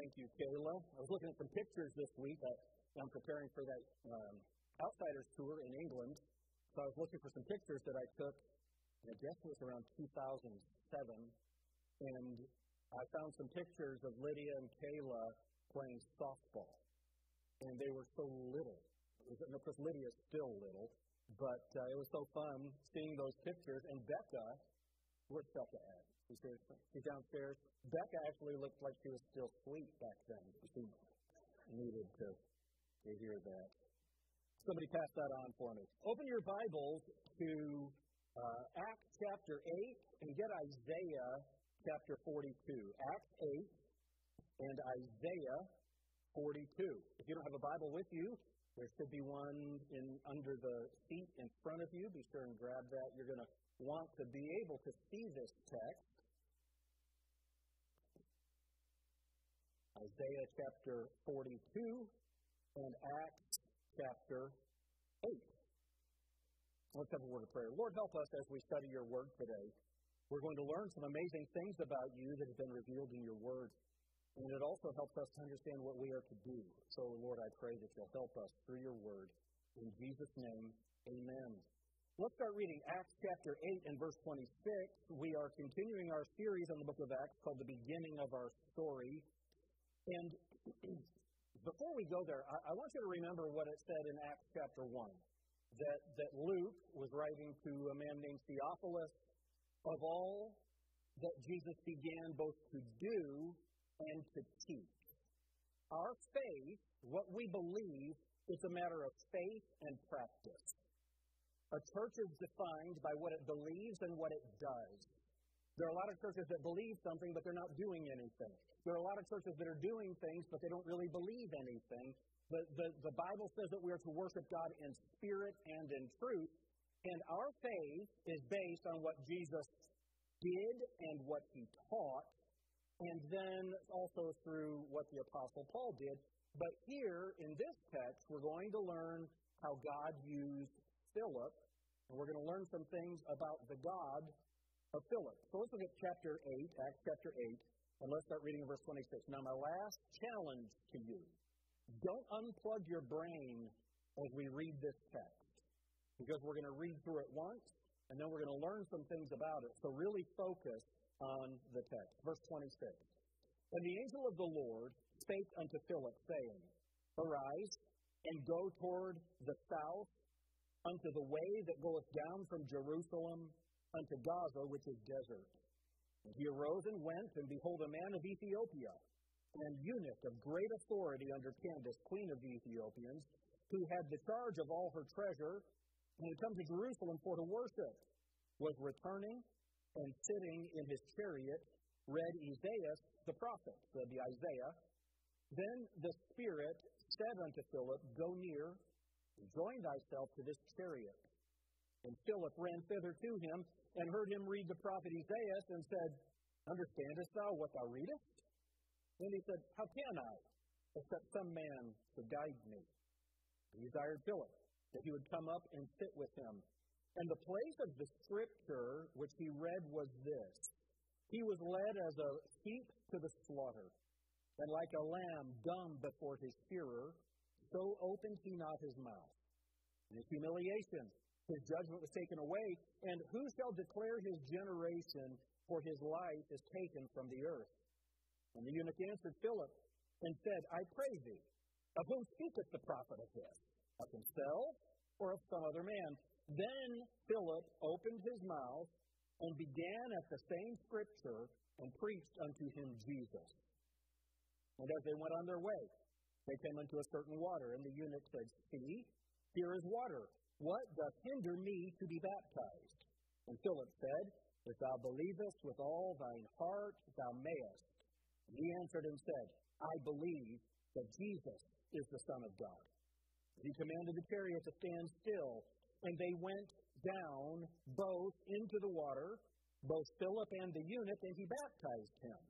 Thank you, Kayla. I was looking at some pictures this week. I, I'm preparing for that um, Outsiders tour in England. So I was looking for some pictures that I took, I guess it was around 2007. And I found some pictures of Lydia and Kayla playing softball. And they were so little. And of course, Lydia's still little. But uh, it was so fun seeing those pictures. And Becca, where's Becca at? She's, she's downstairs. Becca actually looked like she was still asleep back then. She needed to, to hear that. Somebody pass that on for me. Open your Bibles to uh, Acts chapter 8 and get Isaiah chapter 42. Acts 8 and Isaiah 42. If you don't have a Bible with you, there should be one in under the seat in front of you. Be sure and grab that. You're going to want to be able to see this text. Isaiah chapter 42 and Acts chapter 8. Let's have a word of prayer. Lord, help us as we study your word today. We're going to learn some amazing things about you that have been revealed in your word. And it also helps us to understand what we are to do. So, Lord, I pray that you'll help us through your word. In Jesus' name, amen. Let's start reading Acts chapter 8 and verse 26. We are continuing our series on the book of Acts called The Beginning of Our Story. And before we go there, I, I, want you to remember what it said in Acts chapter 1 that, that Luke was writing to a man named Theophilus of all that Jesus began both to do and to teach. Our faith, what we believe, is a matter of faith and practice. A church is defined by what it believes and what it does. There are a lot of churches that believe something, but they're not doing anything. There are a lot of churches that are doing things, but they don't really believe anything. The, the, the Bible says that we are to worship God in spirit and in truth. And our faith is based on what Jesus did and what he taught, and then also through what the Apostle Paul did. But here in this text, we're going to learn how God used Philip, and we're going to learn some things about the God of Philip. So let's look at chapter 8, Acts chapter 8, and let's start reading in verse 26. Now, my last challenge to you don't unplug your brain as we read this text, because we're going to read through it once, and then we're going to learn some things about it. So really focus on the text. Verse 26. And the angel of the Lord spake unto Philip, saying, Arise and go toward the south unto the way that goeth down from Jerusalem unto Gaza, which is desert. And he arose and went, and behold, a man of Ethiopia, an eunuch of great authority under Candace, queen of the Ethiopians, who had the charge of all her treasure, and had come to Jerusalem for to worship, was returning and sitting in his chariot, read Isaiah the prophet, read the Isaiah. Then the Spirit said unto Philip, Go near, join thyself to this chariot. And Philip ran thither to him, and heard him read the prophet Isaiah, and said, Understandest thou what thou readest? Then he said, How can I, except some man should guide me? He desired Philip that he would come up and sit with him. And the place of the scripture which he read was this He was led as a sheep to the slaughter, and like a lamb dumb before his shearer, so opened he not his mouth. In his humiliation, his judgment was taken away, and who shall declare his generation, for his life is taken from the earth? And the eunuch answered Philip and said, I pray thee, of whom speaketh the prophet of this? Of himself or of some other man? Then Philip opened his mouth and began at the same scripture and preached unto him Jesus. And as they went on their way, they came unto a certain water, and the eunuch said, See, here is water. What doth hinder me to be baptized? And Philip said, If thou believest with all thine heart, thou mayest. And he answered and said, I believe that Jesus is the Son of God. And he commanded the chariot to stand still, and they went down both into the water, both Philip and the eunuch, and he baptized him.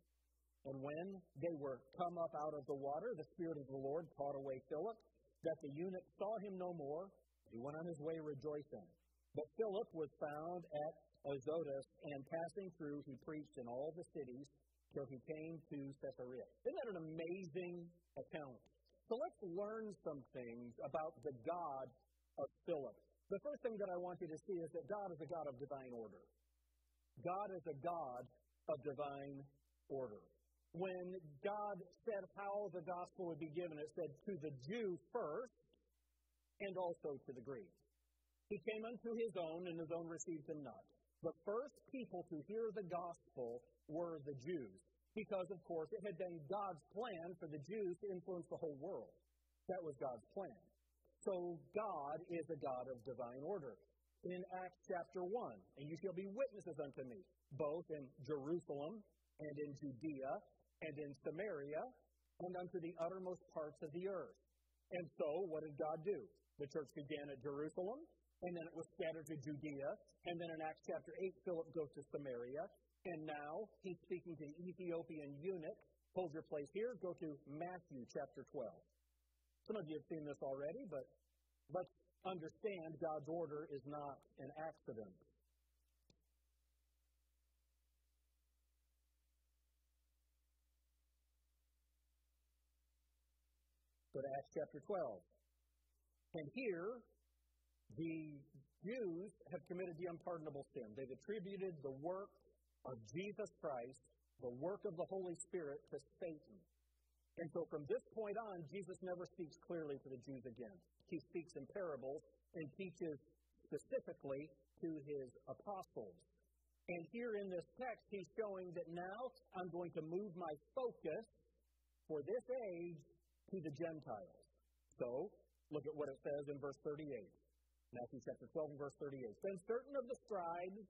And when they were come up out of the water, the Spirit of the Lord caught away Philip, that the eunuch saw him no more, he went on his way rejoicing. But Philip was found at Azotus, and passing through, he preached in all the cities till he came to Caesarea. Isn't that an amazing account? So let's learn some things about the God of Philip. The first thing that I want you to see is that God is a God of divine order. God is a God of divine order. When God said how the gospel would be given, it said to the Jew first and also to the Greeks. He came unto his own, and his own received him not. The first people to hear the gospel were the Jews, because, of course, it had been God's plan for the Jews to influence the whole world. That was God's plan. So, God is a God of divine order. In Acts chapter 1, and you shall be witnesses unto me, both in Jerusalem and in Judea and in Samaria and unto the uttermost parts of the earth. And so, what did God do? The church began at Jerusalem, and then it was scattered to Judea, and then in Acts chapter 8, Philip goes to Samaria, and now he's speaking to the Ethiopian eunuch. Hold your place here. Go to Matthew chapter 12. Some of you have seen this already, but let's understand God's order is not an accident. Go to Acts chapter 12. And here, the Jews have committed the unpardonable sin. They've attributed the work of Jesus Christ, the work of the Holy Spirit, to Satan. And so from this point on, Jesus never speaks clearly to the Jews again. He speaks in parables and teaches specifically to his apostles. And here in this text, he's showing that now I'm going to move my focus for this age to the Gentiles. So, look at what it says in verse 38. Matthew chapter 12 and verse 38. Then certain of the scribes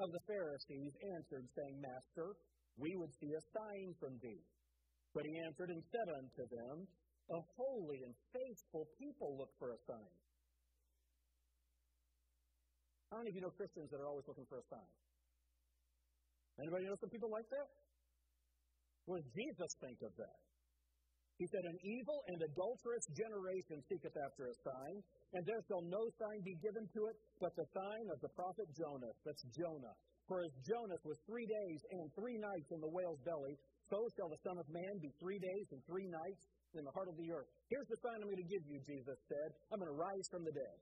of the Pharisees answered, saying, Master, we would see a sign from thee. But he answered and said unto them, A holy and faithful people look for a sign. How many of you know Christians that are always looking for a sign? Anybody know some people like that? What does Jesus think of that? He said, An evil and adulterous generation seeketh after a sign, and there shall no sign be given to it but the sign of the prophet Jonas. That's Jonah. For as Jonas was three days and three nights in the whale's belly, so shall the Son of Man be three days and three nights in the heart of the earth. Here's the sign I'm going to give you, Jesus said. I'm going to rise from the dead.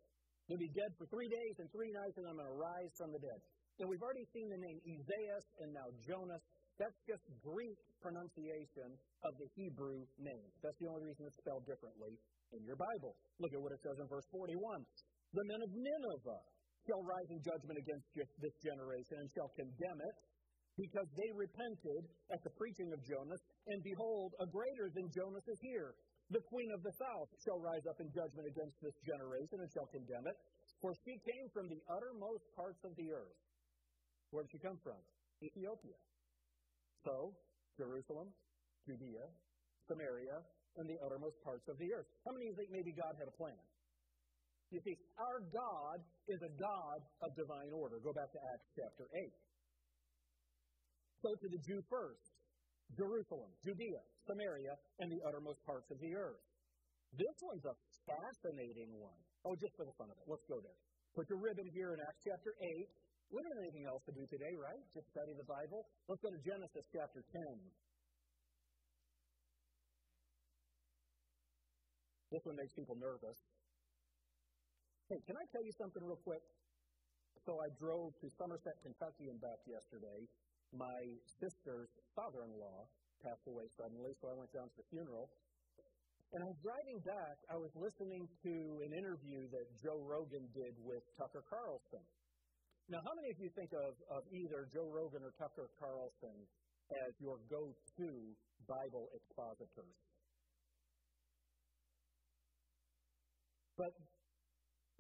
You'll be dead for three days and three nights, and I'm going to rise from the dead. And we've already seen the name Isaiah and now Jonas. That's just Greek pronunciation of the Hebrew name. That's the only reason it's spelled differently in your Bible. Look at what it says in verse 41. The men of Nineveh shall rise in judgment against this generation and shall condemn it because they repented at the preaching of Jonas, and behold, a greater than Jonas is here. The queen of the south shall rise up in judgment against this generation and shall condemn it, for she came from the uttermost parts of the earth. Where did she come from? Ethiopia. So, Jerusalem, Judea, Samaria, and the uttermost parts of the earth. How many of you think maybe God had a plan? You see, our God is a God of divine order. Go back to Acts chapter 8. So to the Jew first, Jerusalem, Judea, Samaria, and the uttermost parts of the earth. This one's a fascinating one. Oh, just for the fun of it, let's go there. Put your ribbon here in Acts chapter 8. We don't have anything else to do today, right? Just study the Bible. Let's go to Genesis chapter 10. This one makes people nervous. Hey, can I tell you something real quick? So I drove to Somerset, Kentucky and back yesterday. My sister's father in law passed away suddenly, so I went down to the funeral. And I was driving back, I was listening to an interview that Joe Rogan did with Tucker Carlson. Now, how many of you think of, of either Joe Rogan or Tucker Carlson as your go to Bible expositors? But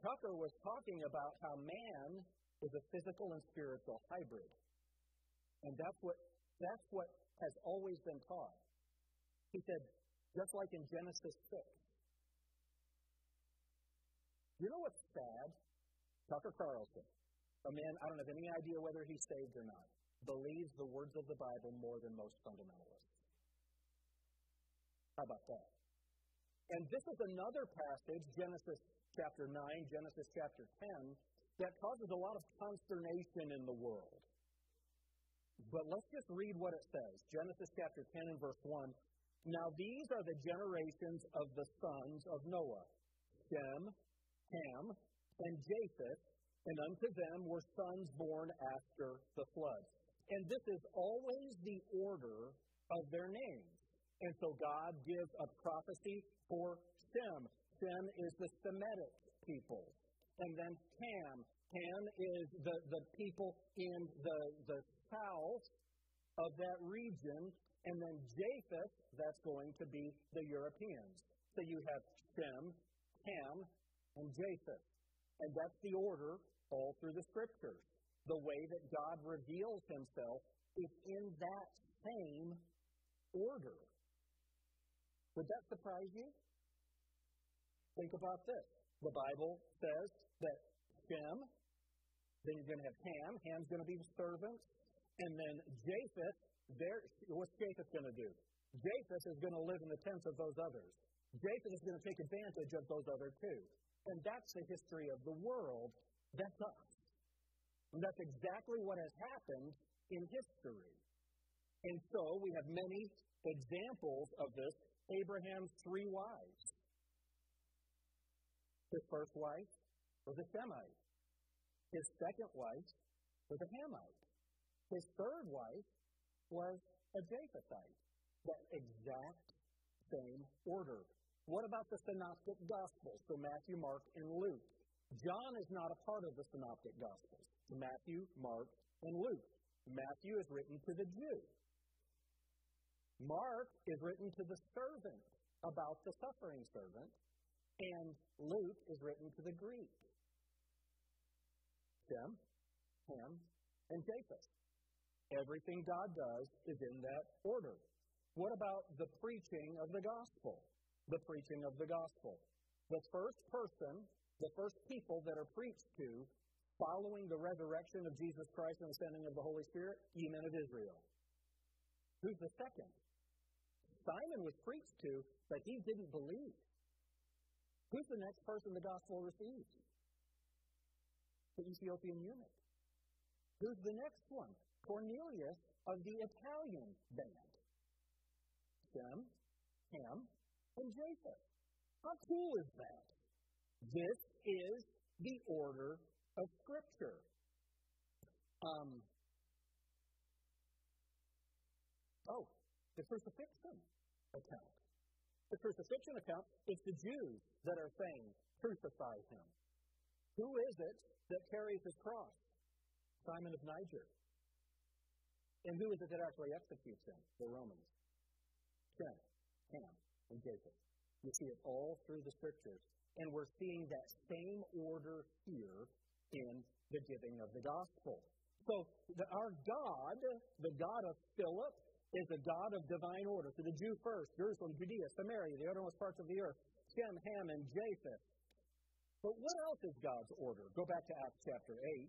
Tucker was talking about how man is a physical and spiritual hybrid. And that's what, that's what has always been taught. He said, just like in Genesis 6. You know what's sad? Tucker Carlson, a man, I don't have any idea whether he's saved or not, believes the words of the Bible more than most fundamentalists. How about that? And this is another passage, Genesis chapter 9, Genesis chapter 10, that causes a lot of consternation in the world. But let's just read what it says Genesis chapter 10 and verse 1. Now these are the generations of the sons of Noah Shem, Ham, and Japheth, and unto them were sons born after the flood. And this is always the order of their names. And so God gives a prophecy for Shem. Shem is the Semitic people. And then Ham. Ham is the, the people in the, the south of that region. And then Japheth, that's going to be the Europeans. So you have Shem, Ham, and Japheth. And that's the order all through the scriptures. The way that God reveals himself is in that same order. Would that surprise you? Think about this. The Bible says that Shem, then you're going to have Ham. Ham's going to be the servant. And then Japheth, there, what's Japheth going to do? Japheth is going to live in the tents of those others. Japheth is going to take advantage of those other two. And that's the history of the world. That's us. And that's exactly what has happened in history. And so we have many examples of this. Abraham's three wives. His first wife was a Semite. His second wife was a Hamite. His third wife was a Japhethite. That exact same order. What about the Synoptic Gospels? So Matthew, Mark, and Luke. John is not a part of the Synoptic Gospels. Matthew, Mark, and Luke. Matthew is written to the Jew. Mark is written to the servant about the suffering servant, and Luke is written to the Greek. Shem, Ham, and Japheth. Everything God does is in that order. What about the preaching of the gospel? the preaching of the gospel. The first person, the first people that are preached to following the resurrection of Jesus Christ and the sending of the Holy Spirit, ye men of Israel. Who's the second? Simon was preached to, but he didn't believe. Who's the next person the gospel receives? The Ethiopian eunuch. Who's the next one? Cornelius of the Italian band. Shem, Ham, and Japheth. How cool is that? This is the order of Scripture. Um, oh, the crucifixion account. The crucifixion account, it's the Jews that are saying, crucify him. Who is it that carries his cross? Simon of Niger. And who is it that actually executes him? The Romans. Shem, Ham, and Japheth. You see it all through the scriptures. And we're seeing that same order here in the giving of the gospel. So the, our God, the God of Philip, is a God of divine order. To the Jew first, Jerusalem, Judea, Samaria, the uttermost parts of the earth, Shem, Ham, and Japheth. But what else is God's order? Go back to Acts chapter 8.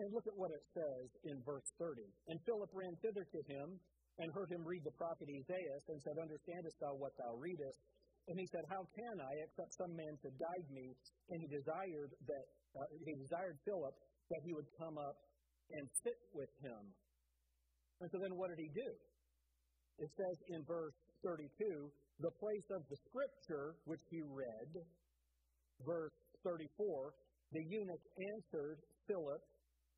And look at what it says in verse 30. And Philip ran thither to him and heard him read the prophet Isaiah and said, Understandest thou what thou readest? And he said, How can I, except some man should guide me? And he desired that uh, he desired Philip that he would come up and sit with him. And so then what did he do? It says in verse 32, the place of the scripture which he read, verse 34, the eunuch answered Philip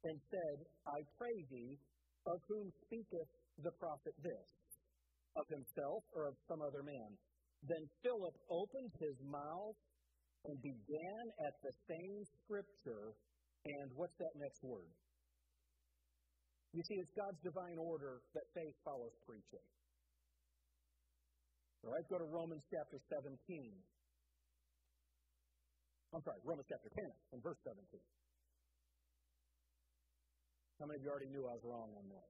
and said, I pray thee, of whom speaketh the prophet this? Of himself or of some other man? Then Philip opened his mouth and began at the same scripture. And what's that next word? You see, it's God's divine order that faith follows preaching. All right, go to Romans chapter 17. I'm sorry, Romans chapter 10 and verse 17. How many of you already knew I was wrong on that?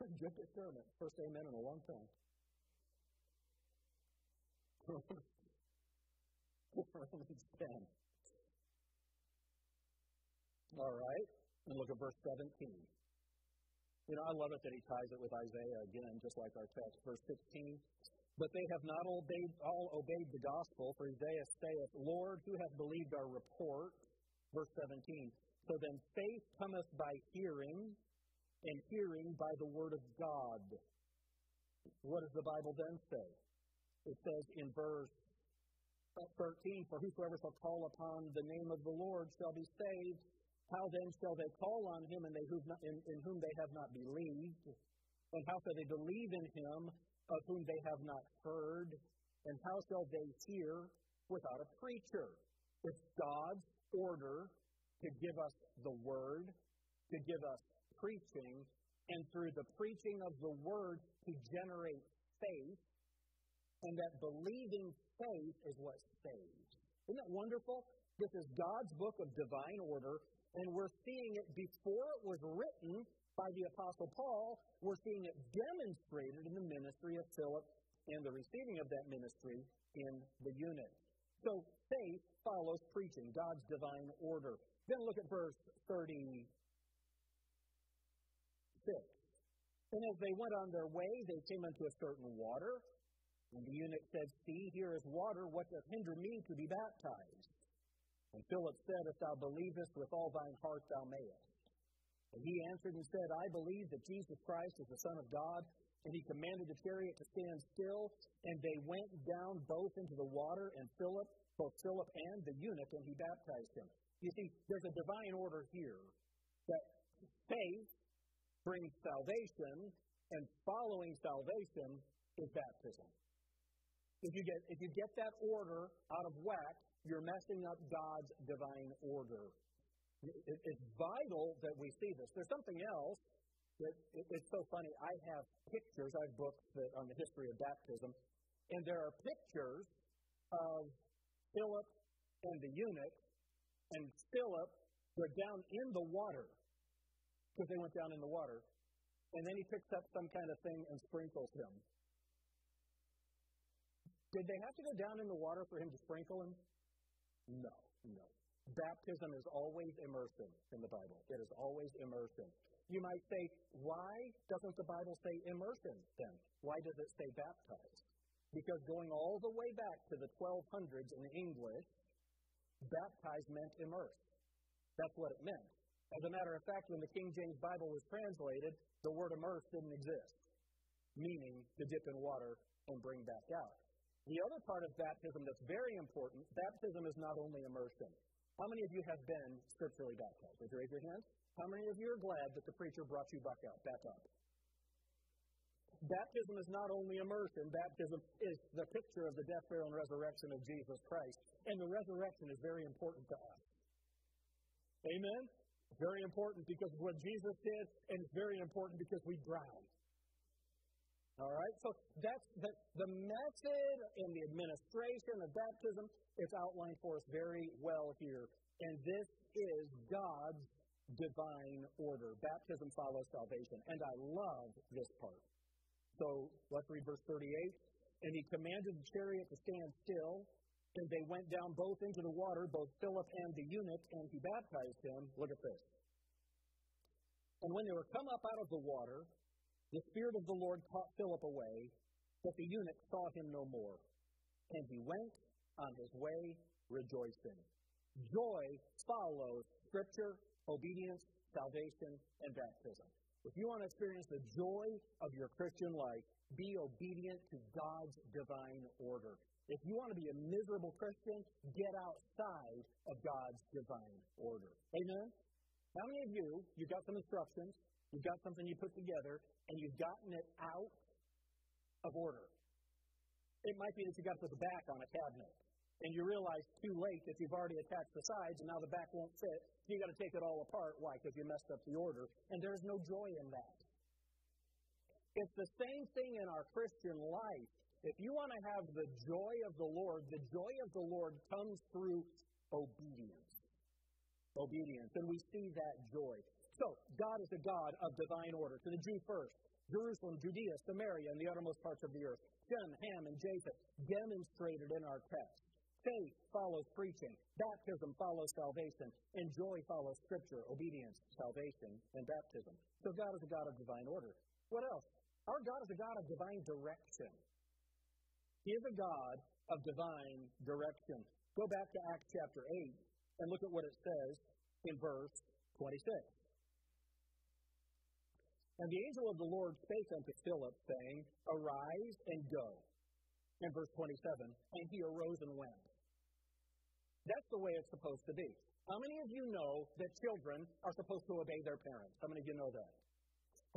Good discernment. First amen in a long time. Romans 10. All right. And look at verse 17. You know, I love it that he ties it with Isaiah again, just like our text, verse 16. But they have not obeyed, all obeyed the gospel, for Isaiah saith, Lord, who hath believed our report? Verse 17. So then faith cometh by hearing, and hearing by the word of God. What does the Bible then say? It says in verse 13, For whosoever shall call upon the name of the Lord shall be saved. How then shall they call on him and they not, in, in whom they have not believed? And how shall they believe in him of whom they have not heard? And how shall they hear without a preacher? It's God's order to give us the word, to give us preaching, and through the preaching of the word to generate faith, and that believing faith is what saves. Isn't that wonderful? This is God's book of divine order, and we're seeing it before it was written by the Apostle Paul. We're seeing it demonstrated in the ministry of Philip and the receiving of that ministry in the eunuch. So faith follows preaching, God's divine order. Then look at verse 36. And as they went on their way, they came unto a certain water. And the eunuch said, See, here is water. What doth hinder me to be baptized? And Philip said, If thou believest with all thine heart, thou mayest. And he answered and said, I believe that Jesus Christ is the Son of God. And he commanded the chariot to stand still. And they went down both into the water, and Philip, both Philip and the eunuch, and he baptized him. You see, there's a divine order here that faith brings salvation, and following salvation is baptism. If you get if you get that order out of whack, you're messing up God's divine order. It, it's vital that we see this. There's something else that it, it's so funny. I have pictures. I have books that, on the history of baptism, and there are pictures of Philip and the eunuch and Philip were down in the water because they went down in the water. And then he picks up some kind of thing and sprinkles him. Did they have to go down in the water for him to sprinkle him? No, no. Baptism is always immersion in the Bible. It is always immersion. You might say, why doesn't the Bible say immersion then? Why does it say baptized? Because going all the way back to the 1200s in English, baptized meant immerse. That's what it meant. As a matter of fact, when the King James Bible was translated, the word immerse didn't exist, meaning to dip in water and bring back out. The other part of baptism that's very important, baptism is not only immersion. How many of you have been scripturally baptized? Would you raise your hand? How many of you are glad that the preacher brought you back up? Back up. Baptism is not only immersion, baptism is the picture of the death, burial, and resurrection of Jesus Christ. And the resurrection is very important to us. Amen? Very important because of what Jesus did, and it's very important because we drowned. All right? So that's the, the method and the administration of baptism is outlined for us very well here. And this is God's divine order. Baptism follows salvation. And I love this part. So let's read verse 38. And he commanded the chariot to stand still, and they went down both into the water, both Philip and the eunuch, and he baptized him. Look at this. And when they were come up out of the water, the Spirit of the Lord caught Philip away, but the eunuch saw him no more. And he went on his way rejoicing. Joy follows Scripture, obedience, salvation, and baptism. If you want to experience the joy of your Christian life, be obedient to God's divine order. If you want to be a miserable Christian, get outside of God's divine order. Amen? How many of you, you've got some instructions, you've got something you put together, and you've gotten it out of order? It might be that you've got to put the back on a cabinet and you realize too late that you've already attached the sides and now the back won't fit. So you got to take it all apart. Why? Because you messed up the order. And there's no joy in that. It's the same thing in our Christian life. If you want to have the joy of the Lord, the joy of the Lord comes through obedience. Obedience. And we see that joy. So, God is a God of divine order. To the Jew first, Jerusalem, Judea, Samaria, and the uttermost parts of the earth. Shem, Ham, and Japheth demonstrated in our text. Faith follows preaching. Baptism follows salvation. And joy follows Scripture, obedience, salvation, and baptism. So God is a God of divine order. What else? Our God is a God of divine direction. He is a God of divine direction. Go back to Acts chapter 8 and look at what it says in verse 26. And the angel of the Lord spake unto Philip, saying, Arise and go. In verse 27, and he arose and went. That's the way it's supposed to be. How many of you know that children are supposed to obey their parents? How many of you know that?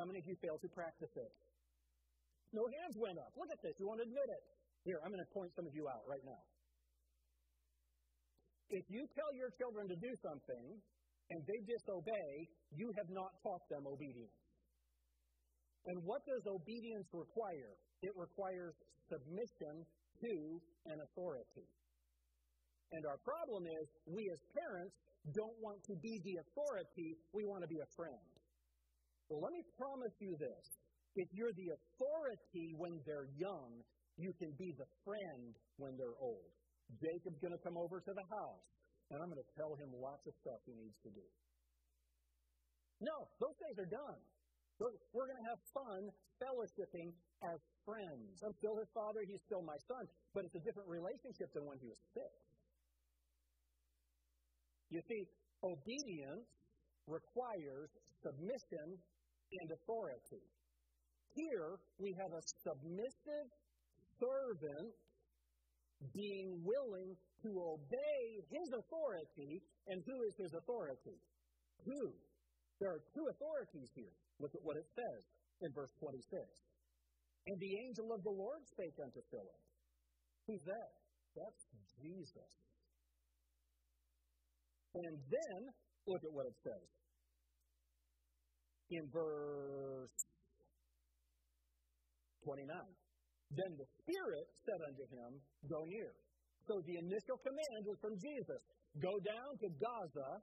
How many of you fail to practice it? No hands went up. Look at this. You won't admit it. Here, I'm going to point some of you out right now. If you tell your children to do something and they disobey, you have not taught them obedience. And what does obedience require? It requires submission to an authority. And our problem is, we as parents don't want to be the authority, we want to be a friend. Well, let me promise you this. If you're the authority when they're young, you can be the friend when they're old. Jacob's going to come over to the house, and I'm going to tell him lots of stuff he needs to do. No, those days are done. We're going to have fun fellowshipping as friends. I'm still his father, he's still my son, but it's a different relationship than when he was six. You see, obedience requires submission and authority. Here, we have a submissive servant being willing to obey his authority. And who is his authority? Who? There are two authorities here. Look at what it says in verse 26. And the angel of the Lord spake unto Philip. Who's that? That's Jesus. And then, look at what it says. In verse 29. Then the Spirit said unto him, Go near. So the initial command was from Jesus Go down to Gaza.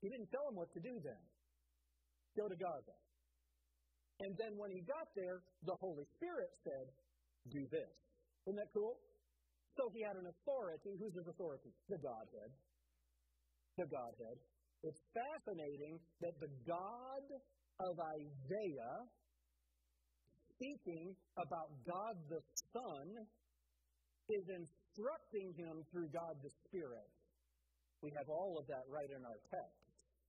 He didn't tell him what to do then. Go to Gaza. And then when he got there, the Holy Spirit said, Do this. Isn't that cool? So he had an authority. Who's his authority? The Godhead. The Godhead. It's fascinating that the God of Isaiah, speaking about God the Son, is instructing him through God the Spirit. We have all of that right in our text.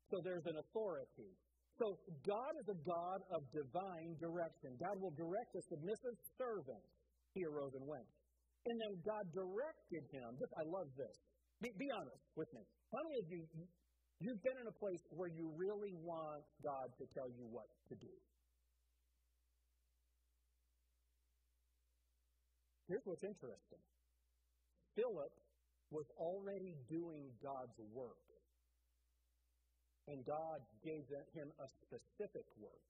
So there's an authority. So God is a God of divine direction. God will direct a submissive servant. He arose and went. And then God directed him. I love this. Be, be honest with me. How many of you, you've been in a place where you really want God to tell you what to do? Here's what's interesting Philip was already doing God's work and God gave him a specific work.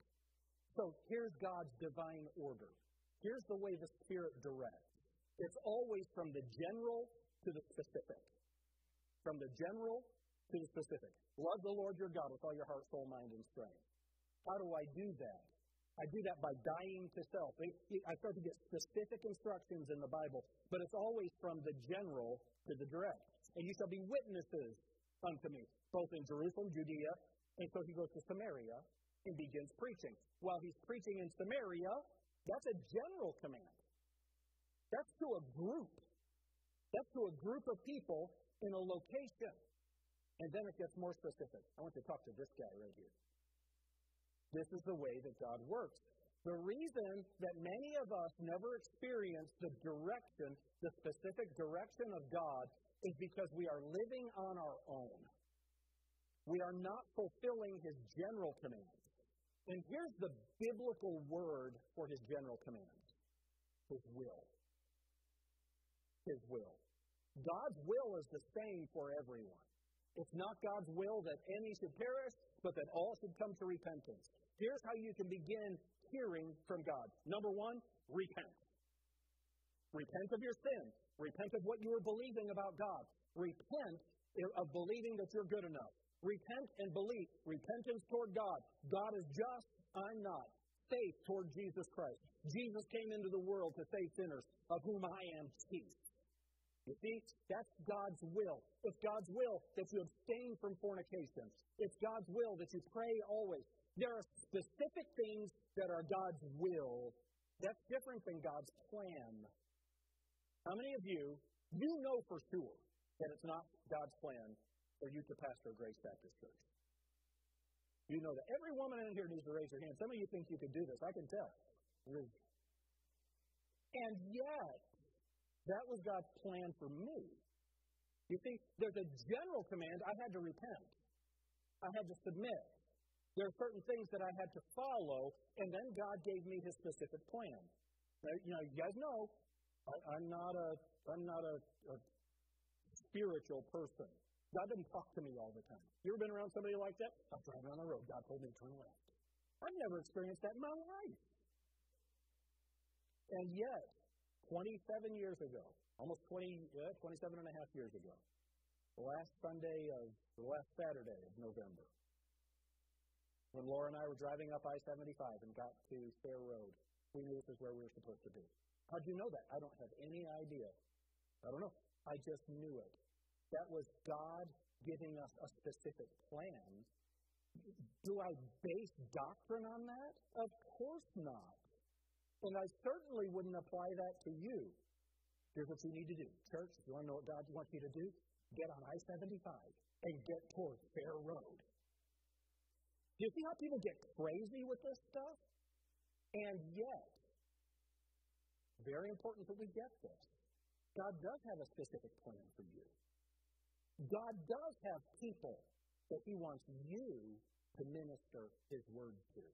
So here's God's divine order. Here's the way the Spirit directs it's always from the general to the specific. From the general to the specific. Love the Lord your God with all your heart, soul, mind, and strength. How do I do that? I do that by dying to self. I start to get specific instructions in the Bible, but it's always from the general to the direct. And you shall be witnesses unto me, both in Jerusalem, Judea, and so he goes to Samaria and begins preaching. While he's preaching in Samaria, that's a general command. That's to a group. That's to a group of people in a location. And then it gets more specific. I want to talk to this guy right here. This is the way that God works. The reason that many of us never experience the direction, the specific direction of God, is because we are living on our own. We are not fulfilling His general commands. And here's the biblical word for His general commands His will. His will. God's will is the same for everyone. It's not God's will that any should perish, but that all should come to repentance. Here's how you can begin hearing from God. Number one, repent. Repent of your sin. Repent of what you are believing about God. Repent of believing that you're good enough. Repent and believe. Repentance toward God. God is just, I'm not. Faith toward Jesus Christ. Jesus came into the world to save sinners, of whom I am chief. You see, that's God's will. It's God's will that you abstain from fornication. It's God's will that you pray always. There are specific things that are God's will. That's different than God's plan. How many of you, you know for sure that it's not God's plan for you to pastor Grace Baptist Church? You know that. Every woman in here needs to raise her hand. Some of you think you could do this. I can tell. And yet, that was God's plan for me. You see, there's a general command I had to repent, I had to submit. There are certain things that I had to follow, and then God gave me His specific plan. You know, you guys know I, am not a I'm not a, a spiritual person. God doesn't talk to me all the time. You ever been around somebody like that? I'm driving on the road. God told me to turn left. I've never experienced that in my life. And yet, 27 years ago, almost 20, uh, 27 and a half years ago, the last Sunday of, the last Saturday of November, when Laura and I were driving up I 75 and got to Fair Road, we knew this is where we were supposed to be. How'd you know that? I don't have any idea. I don't know. I just knew it. That was God giving us a specific plan. Do I base doctrine on that? Of course not. And I certainly wouldn't apply that to you. Here's what you need to do. Church, you want to know what God wants you to do, get on I 75 and get toward Fair Road. Do you see how people get crazy with this stuff? And yet, very important that we get this. God does have a specific plan for you. God does have people that He wants you to minister His word to.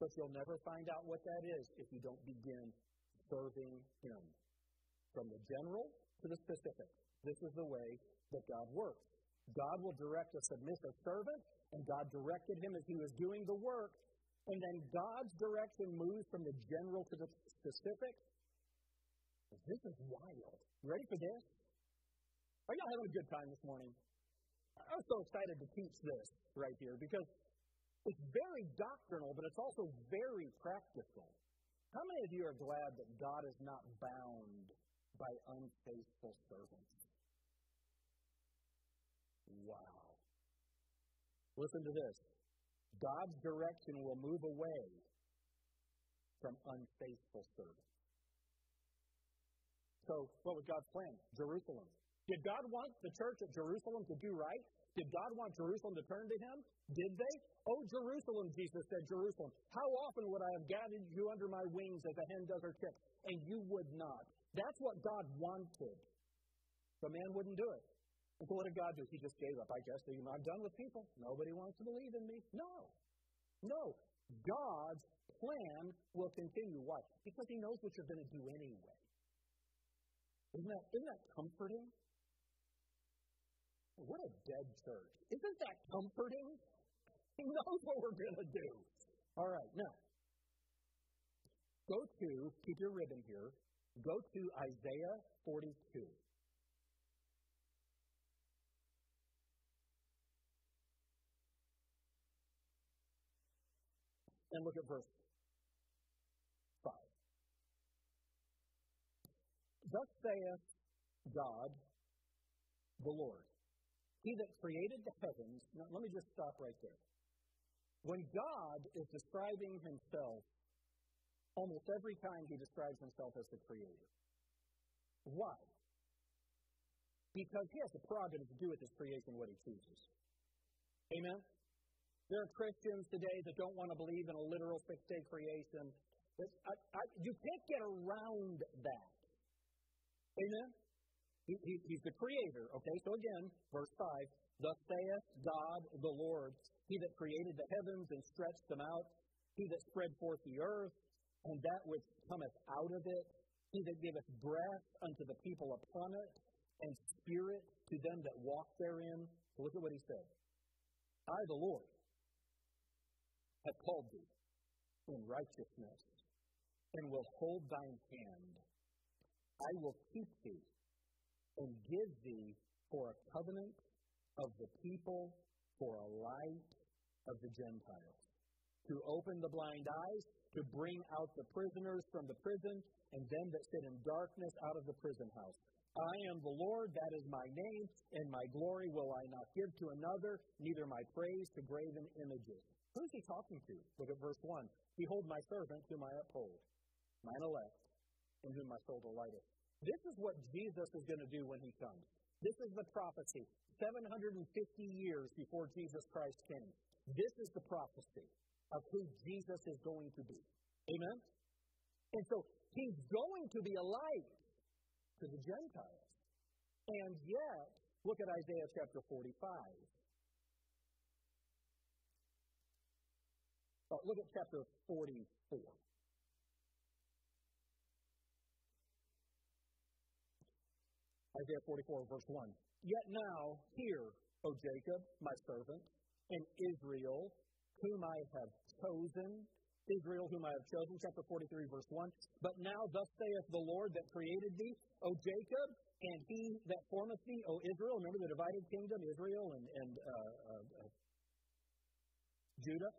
But you'll never find out what that is if you don't begin serving Him. From the general to the specific. This is the way that God works. God will direct a submissive servant, and God directed him as he was doing the work. And then God's direction moves from the general to the specific. This is wild. Ready for this? Are y'all having a good time this morning? I was so excited to teach this right here because it's very doctrinal, but it's also very practical. How many of you are glad that God is not bound by unfaithful servants? Wow. Listen to this God's direction will move away from unfaithful servants. So, what was God's plan? Jerusalem. Did God want the church at Jerusalem to do right? Did God want Jerusalem to turn to Him? Did they? Oh, Jerusalem, Jesus said, Jerusalem, how often would I have gathered you under my wings as a hen does her chick, and you would not? That's what God wanted. The man wouldn't do it. So what did God do? He just gave up. I guess I'm done with people. Nobody wants to believe in me. No. No. God's plan will continue. Why? Because He knows what you're going to do anyway. Isn't that, isn't that comforting? What a dead church. Isn't that comforting? He knows what we're going to do. All right, now, go to, keep your ribbon here, go to Isaiah 42. And look at verse 5. Thus saith God, the Lord. He that created the heavens. Now, let me just stop right there. When God is describing himself, almost every time he describes himself as the creator. Why? Because he has the prerogative to do with his creation what he chooses. Amen? There are Christians today that don't want to believe in a literal six day creation. I, I, you can't get around that. Amen? He, he, he's the creator. Okay, so again, verse 5 Thus saith God the Lord, He that created the heavens and stretched them out, He that spread forth the earth, and that which cometh out of it, He that giveth breath unto the people upon it, and spirit to them that walk therein. So look at what He said I, the Lord, have called thee in righteousness, and will hold thine hand. I will keep thee and give thee for a covenant of the people, for a light of the Gentiles. to open the blind eyes, to bring out the prisoners from the prison, and them that sit in darkness out of the prison house. I am the Lord, that is my name, and my glory will I not give to another, neither my praise to graven images. Who's he talking to? Look at verse 1. Behold, my servant whom I uphold, mine elect, in whom my soul delighteth. This is what Jesus is going to do when he comes. This is the prophecy. 750 years before Jesus Christ came. This is the prophecy of who Jesus is going to be. Amen? And so he's going to be a light to the Gentiles. And yet, look at Isaiah chapter 45. Oh, look at chapter 44. Isaiah 44, verse 1. Yet now, hear, O Jacob, my servant, and Israel, whom I have chosen, Israel, whom I have chosen, chapter 43, verse 1. But now, thus saith the Lord that created thee, O Jacob, and he that formeth thee, O Israel. Remember the divided kingdom, Israel and, and uh, uh, Judah?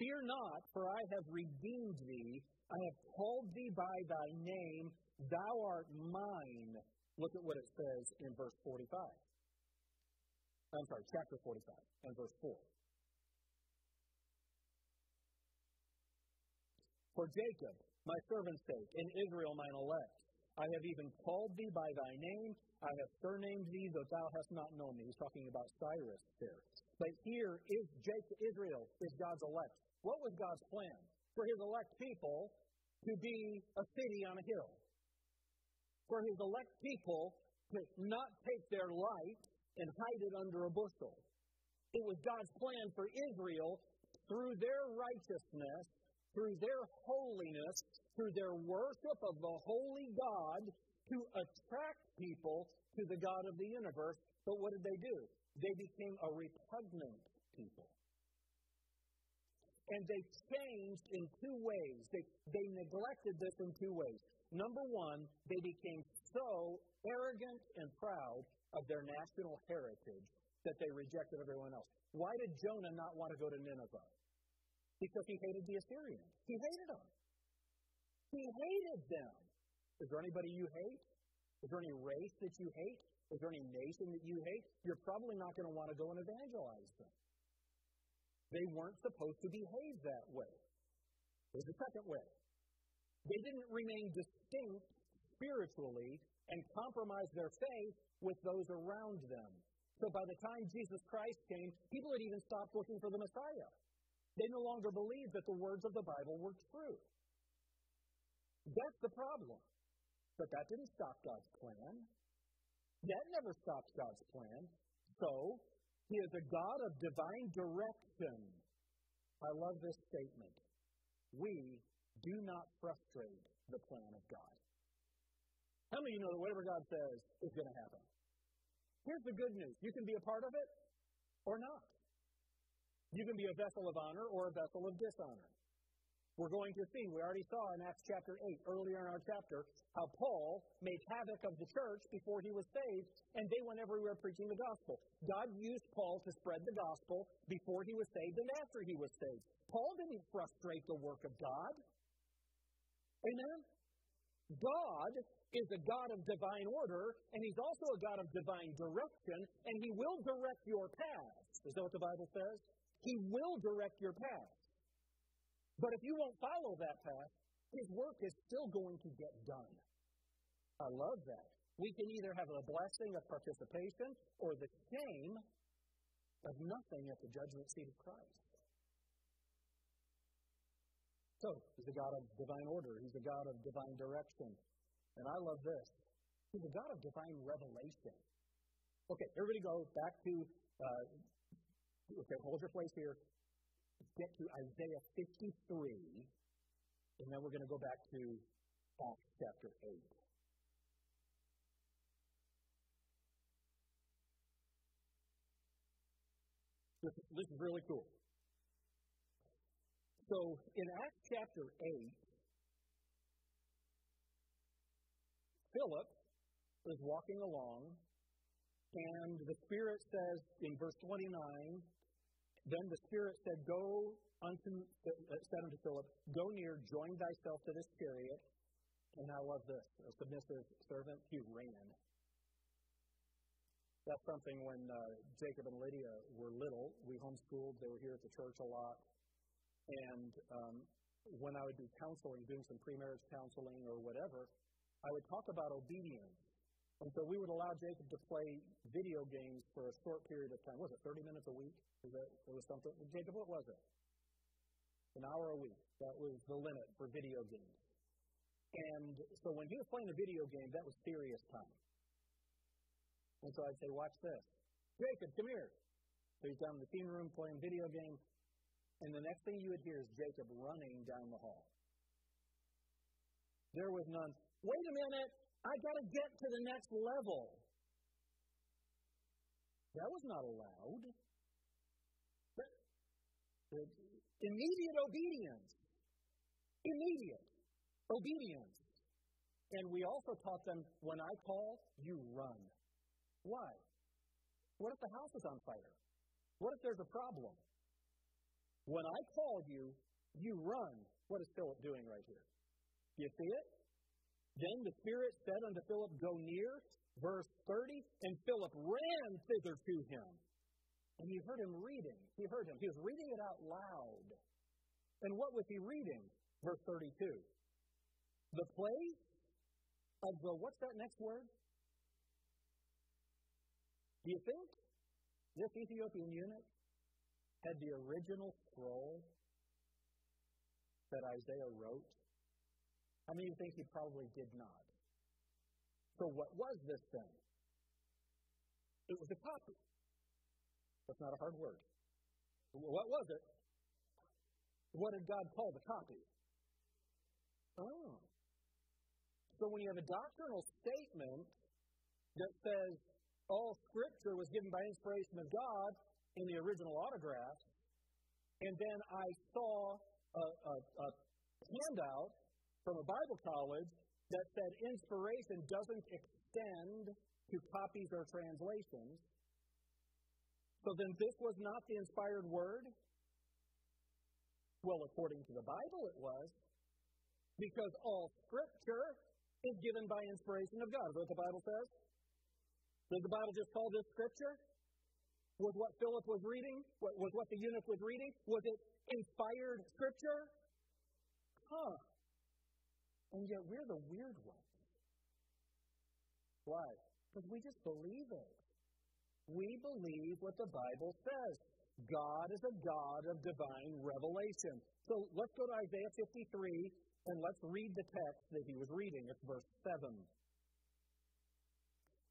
Fear not, for I have redeemed thee. I have called thee by thy name. Thou art mine. Look at what it says in verse 45. I'm sorry, chapter 45 and verse 4. For Jacob, my servant's sake, and Israel, mine elect, I have even called thee by thy name. I have surnamed thee, though thou hast not known me. He's talking about Cyrus there. But here is Jacob, Israel is God's elect. What was God's plan? For his elect people to be a city on a hill. For his elect people to not take their light and hide it under a bushel. It was God's plan for Israel through their righteousness through their holiness, through their worship of the holy God, to attract people to the God of the universe. But what did they do? They became a repugnant people. And they changed in two ways. They, they neglected this in two ways. Number one, they became so arrogant and proud of their national heritage that they rejected everyone else. Why did Jonah not want to go to Nineveh? because he hated the Assyrians. He hated them. He hated them. Is there anybody you hate? Is there any race that you hate? Is there any nation that you hate? You're probably not going to want to go and evangelize them. They weren't supposed to behave that way. There's a second way. They didn't remain distinct spiritually and compromise their faith with those around them. So by the time Jesus Christ came, people had even stopped looking for the Messiah. They no longer believed that the words of the Bible were true. That's the problem. But that didn't stop God's plan. That never stopped God's plan. So, He is a God of divine direction. I love this statement. We do not frustrate the plan of God. How many of you know that whatever God says is going to happen? Here's the good news you can be a part of it or not. You can be a vessel of honor or a vessel of dishonor. We're going to see, we already saw in Acts chapter 8, earlier in our chapter, how Paul made havoc of the church before he was saved, and they went everywhere preaching the gospel. God used Paul to spread the gospel before he was saved and after he was saved. Paul didn't frustrate the work of God. Amen? God is a God of divine order, and He's also a God of divine direction, and He will direct your path. Is that what the Bible says? He will direct your path. But if you won't follow that path, His work is still going to get done. I love that. We can either have a blessing of participation or the shame of nothing at the judgment seat of Christ. So, He's a God of divine order, He's a God of divine direction. And I love this. He's a God of divine revelation. Okay, everybody go back to uh, Okay, hold your place here. Get to Isaiah 53, and then we're going to go back to Acts chapter 8. This is, this is really cool. So, in Acts chapter 8, Philip is walking along, and the Spirit says in verse 29 Then the Spirit said, Go unto, uh, said unto Philip, Go near, join thyself to this chariot. And I love this a submissive servant, he ran. That's something when uh, Jacob and Lydia were little, we homeschooled, they were here at the church a lot. And um, when I would do counseling, doing some premarriage counseling or whatever, I would talk about obedience. And so we would allow Jacob to play video games for a short period of time. Was it 30 minutes a week? Is that, it was something? Jacob, what was it? An hour a week. That was the limit for video games. And so when he was playing a video game, that was serious time. And so I'd say, watch this. Jacob, come here. So he's down in the teen room playing video game. And the next thing you would hear is Jacob running down the hall. There was none. Wait a minute. I got to get to the next level. That was not allowed. But, immediate obedience. Immediate obedience. And we also taught them when I call, you run. Why? What if the house is on fire? What if there's a problem? When I call you, you run. What is Philip doing right here? Do you see it? Then the Spirit said unto Philip, Go near, verse 30, and Philip ran thither to him. And he heard him reading. He heard him. He was reading it out loud. And what was he reading? Verse 32. The place of the, what's that next word? Do you think this Ethiopian eunuch had the original scroll that Isaiah wrote? How many of you think he probably did not? So, what was this thing? It was a copy. That's not a hard word. What was it? What did God call the copy? Oh. So when you have a doctrinal statement that says all Scripture was given by inspiration of God in the original autograph, and then I saw a, a, a handout from a Bible college that said inspiration doesn't extend to copies or translations. So then this was not the inspired word? Well, according to the Bible, it was. Because all Scripture is given by inspiration of God. Is what the Bible says? Did the Bible just call this Scripture? Was what Philip was reading? Was what the eunuch was reading? Was it inspired Scripture? Huh. And yet we're the weird ones. Why? Because we just believe it. We believe what the Bible says. God is a God of divine revelation. So let's go to Isaiah 53 and let's read the text that he was reading. It's verse 7.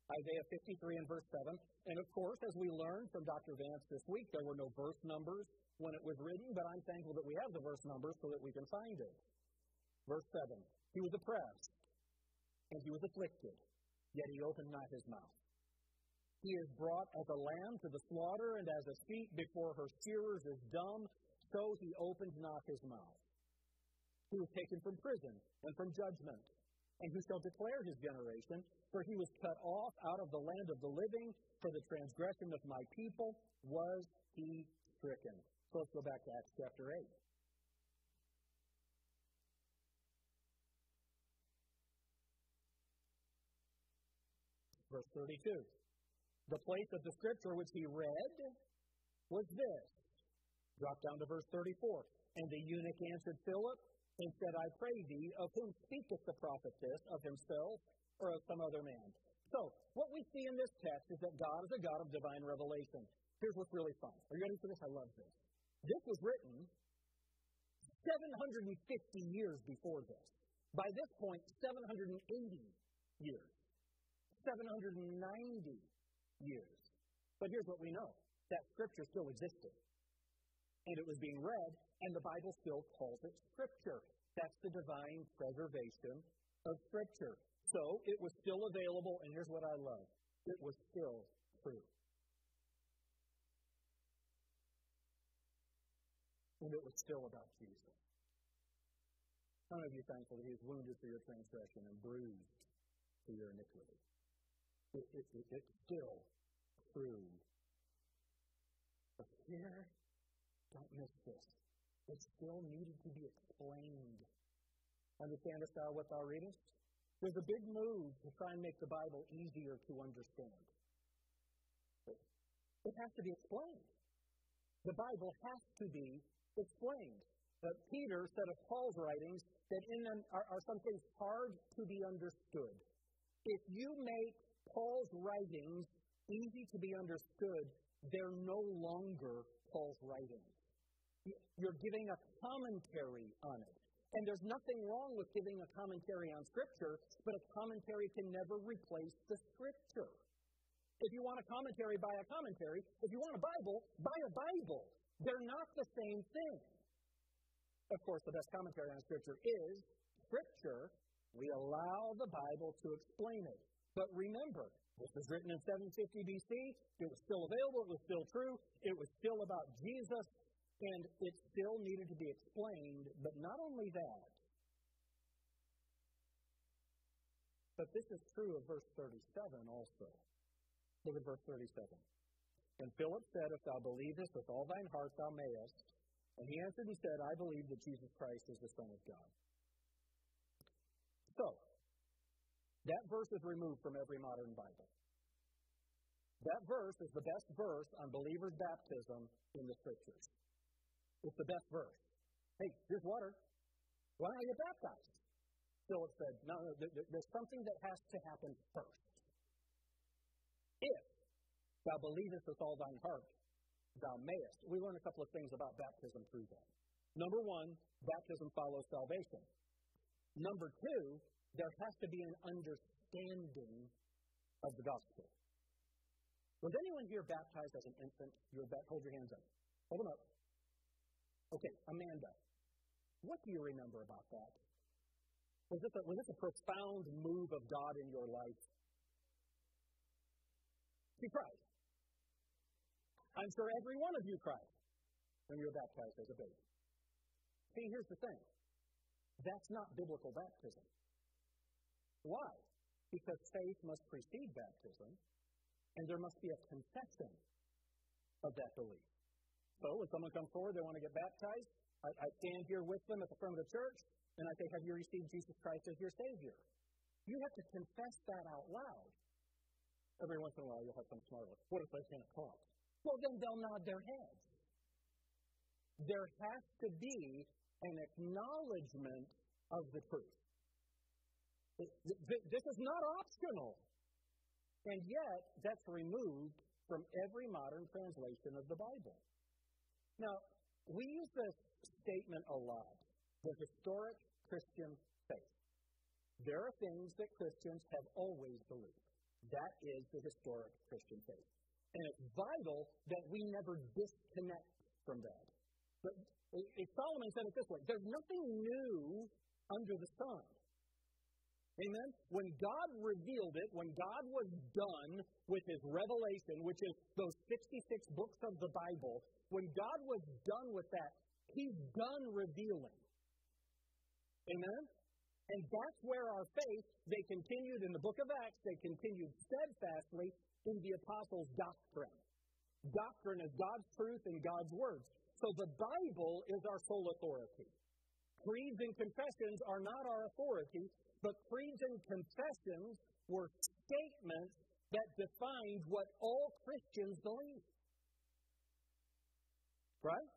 Isaiah 53 and verse 7. And of course, as we learned from Dr. Vance this week, there were no verse numbers when it was written, but I'm thankful that we have the verse numbers so that we can find it. Verse 7 He was oppressed, and he was afflicted, yet he opened not his mouth. He is brought as a lamb to the slaughter, and as a sheep before her shearers is dumb, so he opened not his mouth. He was taken from prison and from judgment. And who shall declare his generation? For he was cut off out of the land of the living. For the transgression of my people was he stricken. So let's go back to Acts chapter 8. Verse 32. The place of the scripture which he read was this. Drop down to verse 34. And the eunuch answered Philip and said, I pray thee, of whom speaketh the prophet this, of himself or of some other man? So, what we see in this text is that God is a God of divine revelation. Here's what's really fun. Are you ready for this? I love this. This was written 750 years before this. By this point, 780 years. 790 years. But here's what we know that Scripture still existed. And it was being read, and the Bible still calls it Scripture. That's the divine preservation of Scripture. So it was still available, and here's what I love it was still true. And it was still about Jesus. Many of you thankful that he was wounded for your transgression and bruised for your iniquity? It, it, it, it's still true. But here Don't miss this. It still needed to be explained. Understand Understandest thou what thou readest? There's a big move to try and make the Bible easier to understand. It has to be explained. The Bible has to be explained. But Peter said of Paul's writings that in them are, are some things hard to be understood. If you make Paul's writings easy to be understood, they're no longer Paul's writings. You're giving a commentary on it. And there's nothing wrong with giving a commentary on Scripture, but a commentary can never replace the Scripture. If you want a commentary, buy a commentary. If you want a Bible, buy a Bible. They're not the same thing. Of course, the best commentary on Scripture is Scripture. We allow the Bible to explain it. But remember, this was written in 750 BC. It was still available. It was still true. It was still about Jesus. And it still needed to be explained, but not only that, but this is true of verse 37 also. Look at verse 37. And Philip said, If thou believest with all thine heart, thou mayest. And he answered and said, I believe that Jesus Christ is the Son of God. So, that verse is removed from every modern Bible. That verse is the best verse on believers' baptism in the Scriptures. It's the best verse. Hey, here's water. Why don't I get baptized? Philip said, No, no, there's something that has to happen first. If thou believest with all thine heart, thou mayest. We learn a couple of things about baptism through that. Number one, baptism follows salvation. Number two, there has to be an understanding of the gospel. Was anyone here baptized as an infant? You were hold your hands up. Hold them up. Okay, Amanda, what do you remember about that? Was this a, was this a profound move of God in your life? She cried. I'm sure every one of you cried when you were baptized as a baby. See, here's the thing that's not biblical baptism. Why? Because faith must precede baptism, and there must be a confession of that belief. So when someone comes forward, they want to get baptized, I, I stand here with them at the front of the church, and I say, Have you received Jesus Christ as your Savior? You have to confess that out loud. Every once in a while, you'll have some smart What if they can't talk? Well, then they'll nod their heads. There has to be an acknowledgement of the truth. This is not optional. And yet, that's removed from every modern translation of the Bible. Now, we use this statement a lot the historic Christian faith. There are things that Christians have always believed. That is the historic Christian faith. And it's vital that we never disconnect from that. But Solomon said it this way there's nothing new under the sun. Amen? When God revealed it, when God was done with his revelation, which is those 66 books of the Bible, when God was done with that, He's done revealing. Amen? And that's where our faith, they continued in the book of Acts, they continued steadfastly in the apostles' doctrine. Doctrine is God's truth and God's words. So the Bible is our sole authority. Creeds and confessions are not our authority, but creeds and confessions were statements that defined what all Christians believe. Right?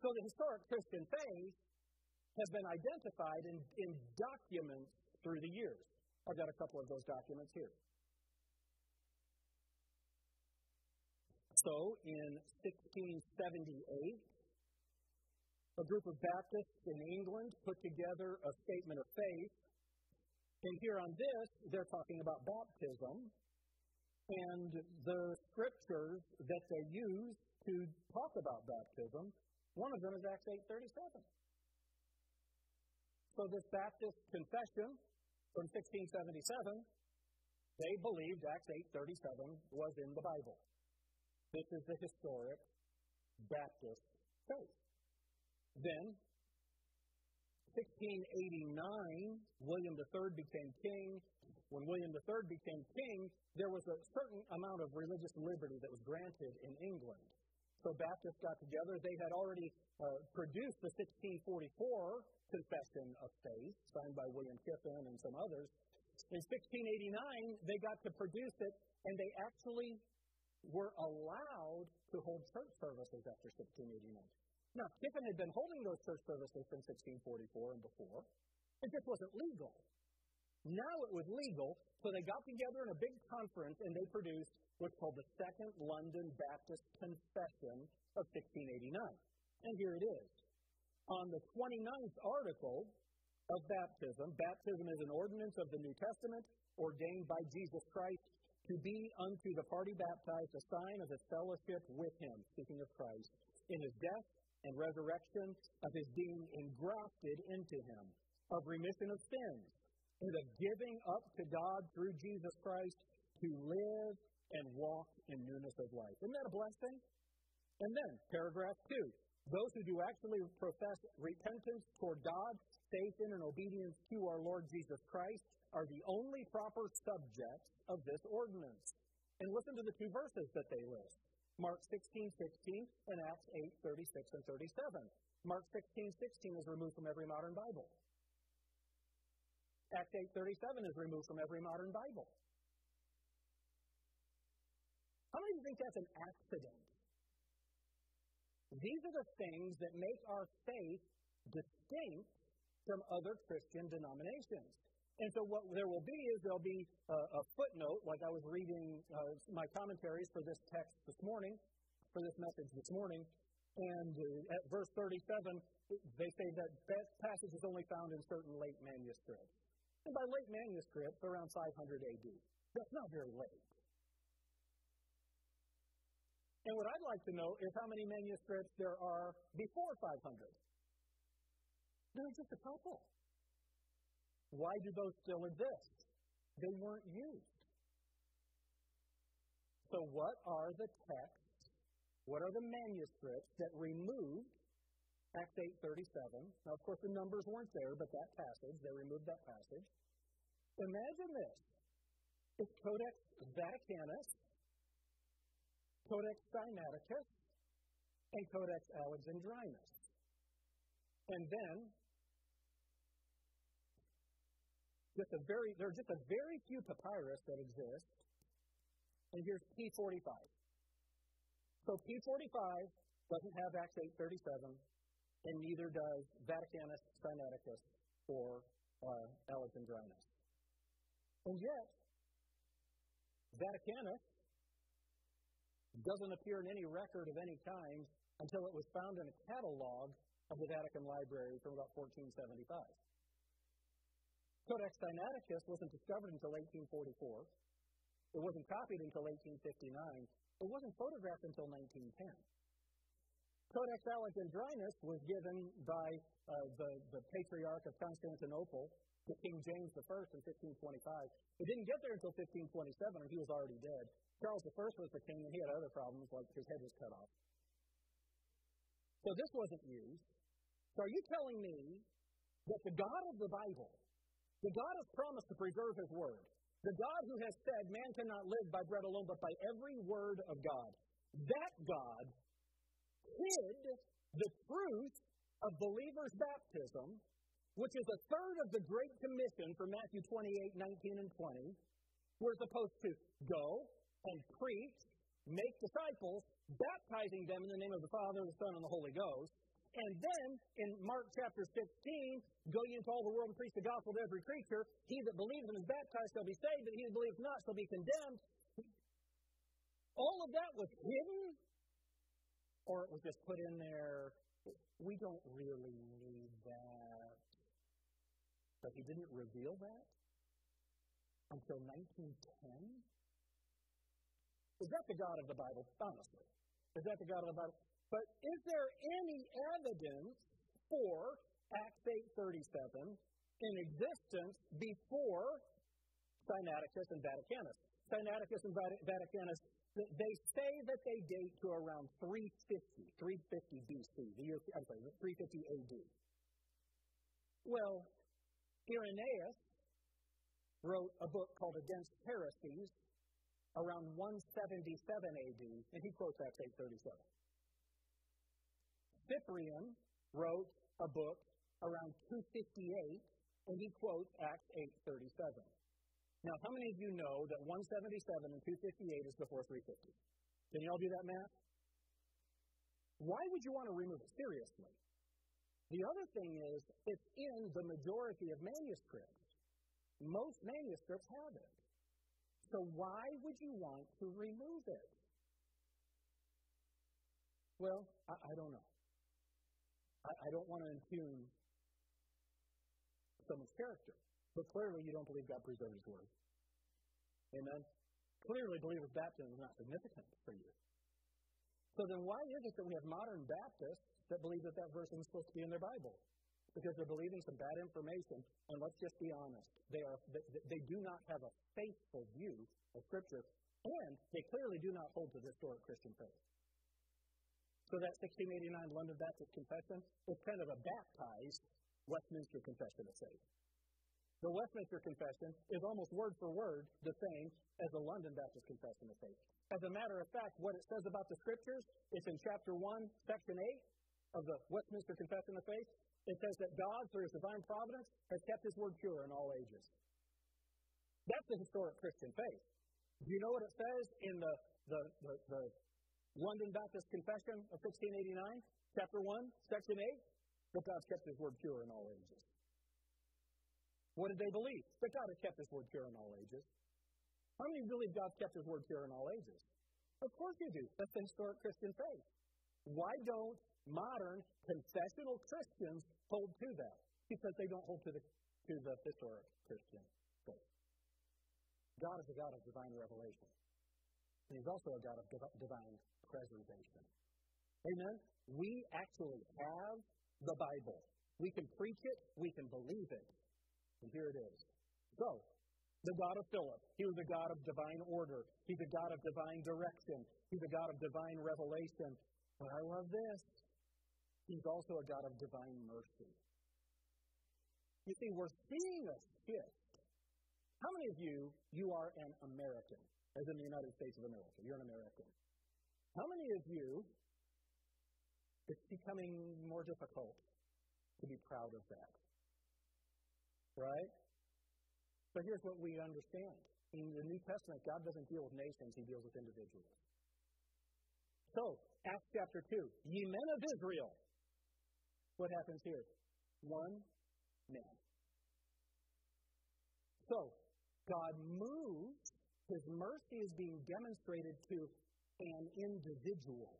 So the historic Christian faith has been identified in, in documents through the years. I've got a couple of those documents here. So, in 1678, a group of Baptists in England put together a statement of faith. And here on this, they're talking about baptism and the scriptures that they use to talk about baptism. One of them is Acts 8:37. So this Baptist confession from 1677, they believed Acts 8:37 was in the Bible. This is the historic Baptist faith. Then 1689, William III became king. When William III became king, there was a certain amount of religious liberty that was granted in England. So Baptists got together. They had already uh, produced the 1644 Confession of Faith, signed by William Kiffin and some others. In 1689, they got to produce it, and they actually were allowed to hold church services after 1689. Now, Kiffin had been holding those church services from 1644 and before. It just wasn't legal. Now it was legal, so they got together in a big conference and they produced what's called the Second London Baptist Confession of 1689. And here it is. On the 29th article of baptism, baptism is an ordinance of the New Testament ordained by Jesus Christ to be unto the party baptized a sign of his fellowship with him, speaking of Christ, in his death and resurrection, of his being engrafted into him, of remission of sins, and of giving up to God through Jesus Christ to live and walk in newness of life. Isn't that a blessing? And then, paragraph two those who do actually profess repentance toward God, faith in and obedience to our Lord Jesus Christ are the only proper subjects of this ordinance. And listen to the two verses that they list. Mark 16, 16, and Acts 8, 36 and 37. Mark 16, 16 is removed from every modern Bible. Acts 8:37 is removed from every modern Bible. How many of you think that's an accident? These are the things that make our faith distinct from other Christian denominations. And so, what there will be is there'll be a, a footnote, like I was reading uh, my commentaries for this text this morning, for this message this morning, and uh, at verse 37, they say that that passage is only found in certain late manuscripts. And by late manuscripts, around 500 AD. That's not very late. And what I'd like to know is how many manuscripts there are before 500. There's just a couple. Why do those still exist? They weren't used. So, what are the texts? What are the manuscripts that removed Acts 8:37. Now, of course, the numbers weren't there, but that passage, they removed that passage. Imagine this. It's Codex Vaticanus, Codex Sinaiticus, and Codex Alexandrinus. And then, just a very, there are just a very few papyrus that exist. And here's P45. So P45 doesn't have Acts 837, and neither does Vaticanus Sinaiticus or uh, Alexandrinus. And yet, Vaticanus doesn't appear in any record of any kind until it was found in a catalog of the Vatican Library from about 1475. Codex Sinaiticus wasn't discovered until 1844. It wasn't copied until 1859. It wasn't photographed until 1910. Codex Alexandrinus was given by uh, the, the Patriarch of Constantinople to King James I in 1525. It didn't get there until 1527, and he was already dead. Charles I was the king, and he had other problems, like his head was cut off. So this wasn't used. So are you telling me that the God of the Bible, the God has promised to preserve his word, the God who has said man cannot live by bread alone, but by every word of God, that God hid the truth of believers' baptism, which is a third of the Great Commission from Matthew 28 19 and 20. We're supposed to go and preach, make disciples, baptizing them in the name of the Father, the Son, and the Holy Ghost. And then in Mark chapter 16, go ye into all the world and preach the gospel to every creature. He that believes and is baptized shall be saved, but he that believes not shall be condemned. All of that was hidden or it was just put in there. We don't really need that. But he didn't reveal that until 1910? Is that the God of the Bible? Honestly. Is that the God of the Bible? But is there any evidence for Acts 8.37 in existence before Sinaiticus and Vaticanus? Sinaiticus and Vaticanus they say that they date to around 350, 350 BC, the year, I'm sorry, 350 AD. Well, Irenaeus wrote a book called Against Heresies around 177 AD, and he quotes Acts 837. Cyprian wrote a book around 258, and he quotes Acts 8:37. Now, how many of you know that 177 and 258 is before 350? Can you all do that math? Why would you want to remove it? Seriously. The other thing is, it's in the majority of manuscripts. Most manuscripts have it. So why would you want to remove it? Well, I, I don't know. I, I don't want to impugn someone's character. But clearly you don't believe God preserved His Word. Amen? Clearly believer's baptism is not significant for you. So then why is it that we have modern Baptists that believe that that verse isn't supposed to be in their Bible? Because they're believing some bad information, and let's just be honest. They, are, they, they do not have a faithful view of Scripture, and they clearly do not hold to the historic Christian faith. So that 1689 London Baptist Confession is kind of a baptized Westminster Confession of Faith. The Westminster Confession is almost word for word the same as the London Baptist Confession of Faith. As a matter of fact, what it says about the Scriptures it's in chapter 1, section 8 of the Westminster Confession of Faith. It says that God, through His divine providence, has kept His word pure in all ages. That's the historic Christian faith. Do you know what it says in the, the, the, the London Baptist Confession of 1689, chapter 1, section 8, that God's kept His word pure in all ages. What did they believe? That God has kept His word pure in all ages. How many believe God kept His word pure in all ages? Of course you do. That's the historic Christian faith. Why don't modern confessional Christians hold to that? Because they don't hold to the, to the historic Christian faith. God is a God of divine revelation. And He's also a God of divine preservation. Amen? We actually have the Bible. We can preach it, we can believe it. And here it is. So, the God of Philip, he was a God of divine order. He's a God of divine direction. He's a God of divine revelation. But I love this. He's also a God of divine mercy. You see, we're seeing a shift. How many of you, you are an American, as in the United States of America? You're an American. How many of you, it's becoming more difficult to be proud of that? Right? But here's what we understand. In the New Testament, God doesn't deal with nations, He deals with individuals. So, Acts chapter 2, ye men of Israel. What happens here? One man. So, God moves, His mercy is being demonstrated to an individual,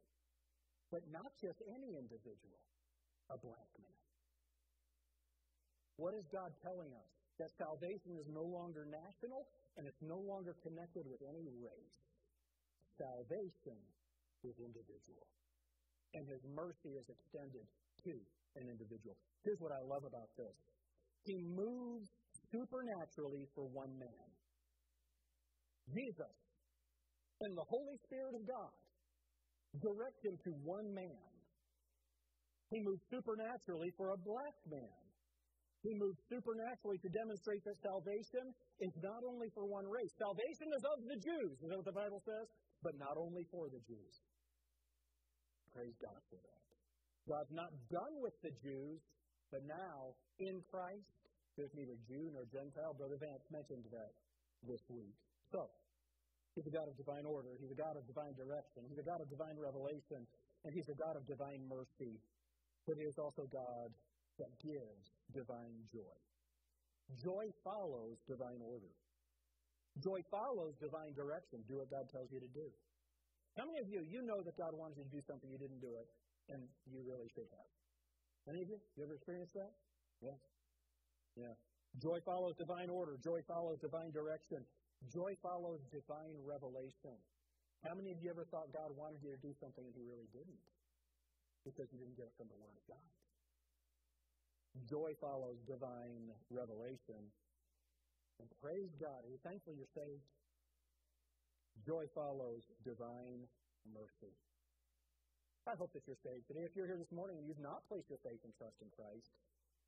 but not just any individual, a black man. What is God telling us? That salvation is no longer national and it's no longer connected with any race. Salvation is individual. And his mercy is extended to an individual. Here's what I love about this He moves supernaturally for one man. Jesus and the Holy Spirit of God direct him to one man. He moves supernaturally for a black man. He moves supernaturally to demonstrate that salvation is not only for one race. Salvation is of the Jews, is that what the Bible says? But not only for the Jews. Praise God for that. God's not done with the Jews, but now in Christ, there's neither Jew nor Gentile. Brother Vance mentioned that this week. So, He's a God of divine order. He's a God of divine direction. He's a God of divine revelation. And He's a God of divine mercy. But He is also God that gives divine joy. Joy follows divine order. Joy follows divine direction. Do what God tells you to do. How many of you, you know that God wanted you to do something, you didn't do it, and you really should have? Any of you? You ever experienced that? Yeah. Yeah. Joy follows divine order. Joy follows divine direction. Joy follows divine revelation. How many of you ever thought God wanted you to do something and He really didn't? Because you didn't get it from the Word of God. Joy follows divine revelation. And praise God. Are you thankful you're saved? Joy follows divine mercy. I hope that you're saved today. If you're here this morning and you've not placed your faith and trust in Christ,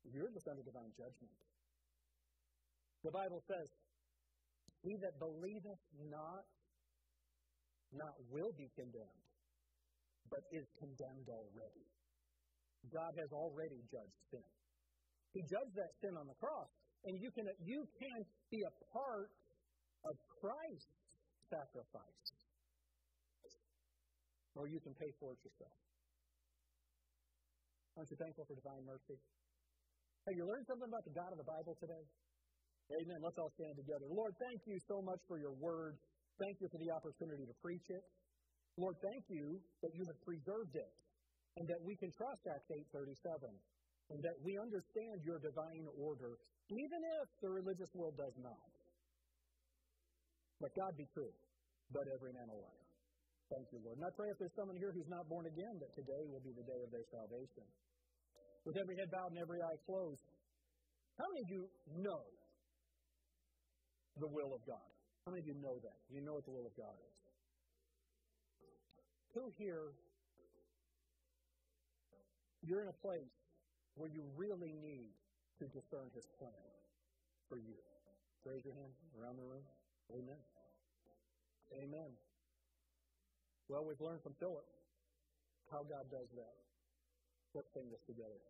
you're just under divine judgment. The Bible says, he that believeth not, not will be condemned, but is condemned already. God has already judged sin. He judged that sin on the cross. And you can, you can be a part of Christ's sacrifice. Or you can pay for it yourself. Aren't you thankful for divine mercy? Have you learned something about the God of the Bible today? Amen. Let's all stand together. Lord, thank you so much for your word. Thank you for the opportunity to preach it. Lord, thank you that you have preserved it and that we can trust Acts 8:37 and that we understand your divine order even if the religious world does not. Let God be true, but every man a liar. Thank you, Lord. And I pray if there's someone here who's not born again, that today will be the day of their salvation. With every head bowed and every eye closed, how many of you know the will of God? How many of you know that? You know what the will of God is? Who here, you're in a place where you really need to discern His plan for you? Raise your hand around the room. Amen. Amen. Well, we've learned from Philip how God does that. Let's sing this together.